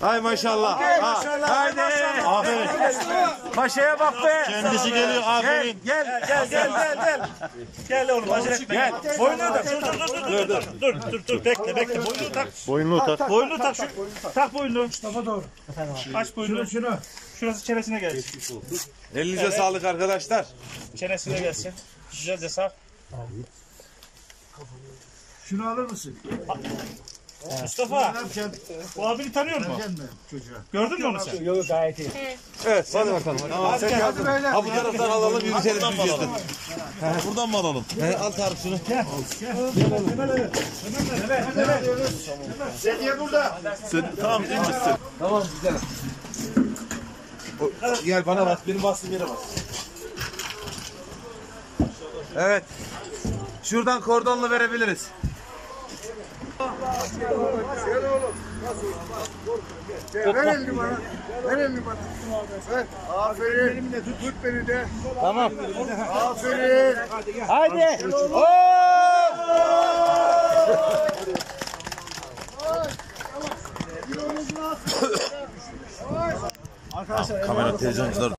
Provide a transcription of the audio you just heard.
Hay maşallah. Ha, Haydi. Aferin. Maşaya bak be. Kendisi geliyor aferin. Gel. Gel gel gel gel. Gel oğlum acele etme. Gel. Boynunu tak. Dur dur dur dur dur dur dur dur bekle bekle. Boynunu tak. Boynunu tak. Boynunu tak şu. Tak boynunu. Mustafa doğru. Aç boynunu. Şunu şunu. Şurası çenesine gelsin. Elinize sağlık arkadaşlar. Çenesine gelsin. Güzelce sağ. Şunu alır mısın? Mustafa. Bu abini tanıyor musun? Gördün mü onu sen? Evet hadi bakalım. Hadi, hadi beyler. Ha bu taraftan alalım yürütelim biz yüzden. Buradan mı alalım? He, al Tarık şunu. Sedye burada. Sen, tamam inmişsin. Tamam güzel. O- Gel bana bas. Benim bastığım yere bas. Evet. Şuradan kordonla verebiliriz. Ver elini bana. Ver bana. Ver. Aferin. Elimle tut, tut beni de. Tamam. Aferin. Haydi. Kamera televizyoncular